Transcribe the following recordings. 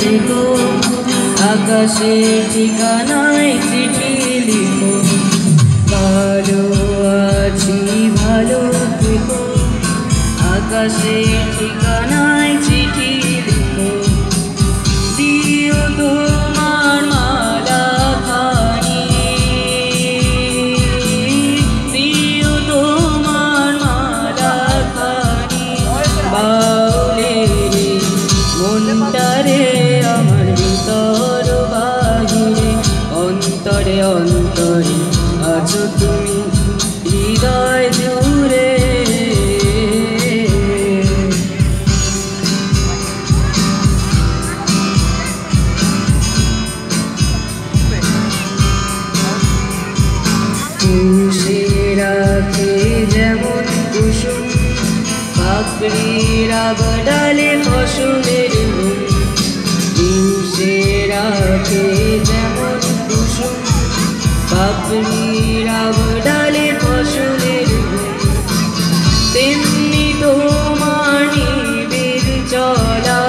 থেকো আকাশে ঠিকানায় চিঠি লিখো। ভালো আছি ভালো দেখো আকাশে ঠিকানায় চিঠি অন্তরে অন্তরে, আছো তুমি হৃদয় জুড়ে। রাখে যেমন কুসুম বডালে ফসলের গুণ রাখে যেমন কুসুম পাপড়িরা বডালে ফসলের তেমনি তোমার নিবিড় চলা।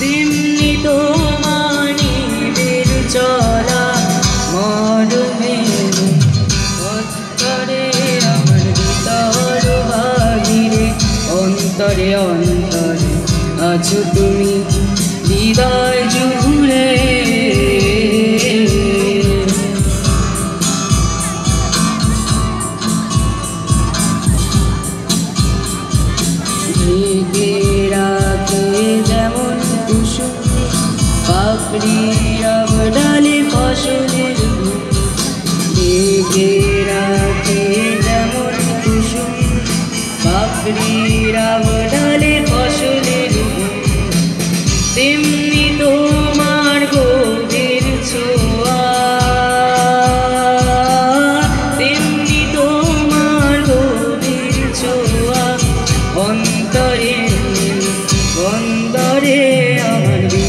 তেমনি তোমার নিবিড় চলা। অন্তরে অন্তরে অন্তরে আছো তুমি। হৃদয় জুড়ে। যেমন কুসুম পাপড়ি ডালে ফসলের ঢেকে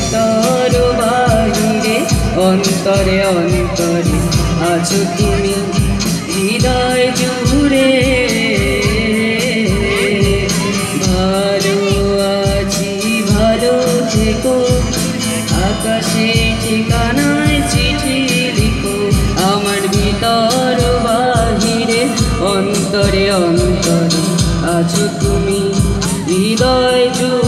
ভিতর বাহিরে অন্তরে অন্তরে আছো তুমি হৃদয় জুড়ে। ভালো আছি, ভালো থেকো। আকাশে ঠিকানায় চিঠি লিখো। আমার ভিতর বাহিরে, অন্তরে অন্তরে আছো তুমি হৃদয় জুড়ে।